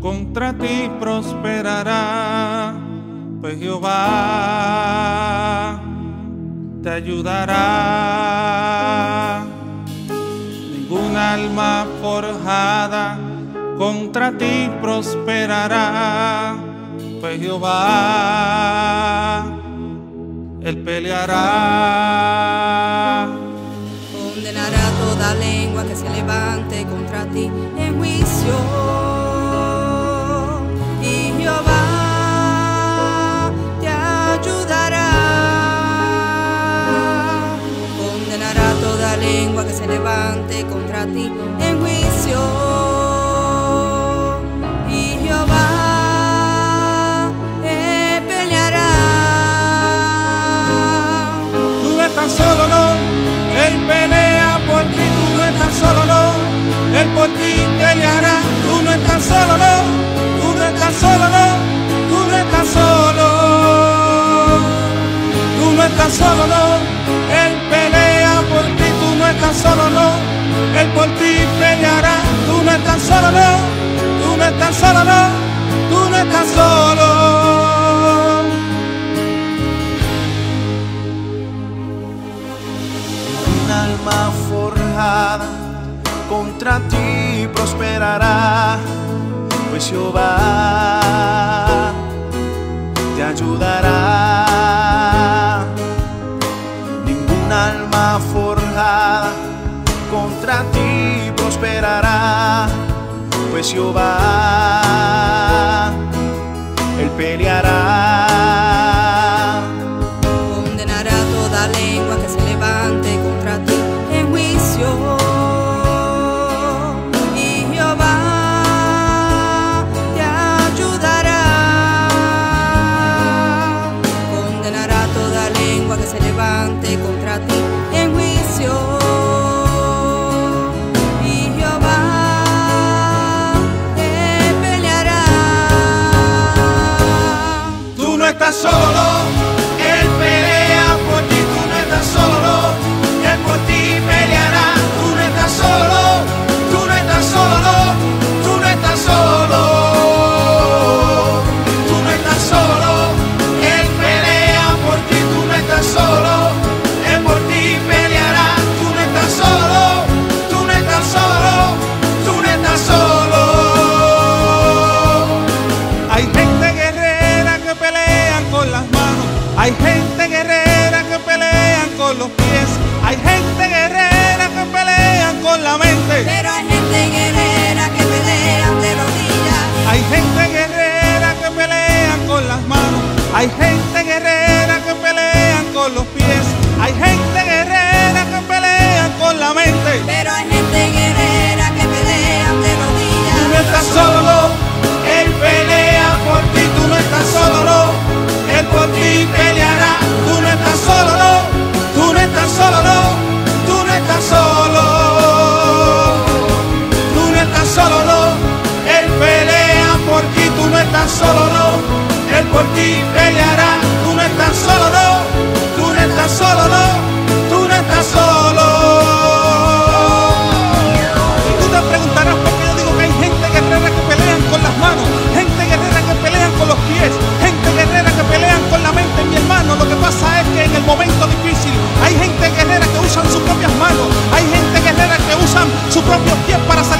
contra ti prosperará, pues Jehová te ayudará. Ningún alma forjada contra ti prosperará, pues Jehová, él peleará. Condenará toda ley lengua que se levante contra ti en juicio. Y Jehová te ayudará. Condenará toda lengua que se levante contra ti en juicio. estás solo, no. Él pelea por ti, tú no estás solo, no. Él por ti peleará, tú no estás solo, no. Tú no estás solo, no. Tú no estás solo. Un alma forjada contra ti prosperará, pues Jehová te ayudará. alma forjada contra ti prosperará, pues Jehová, él peleará. Hay gente guerrera que pelean con las manos, hay gente guerrera que pelean con los pies. su propio pie para salir.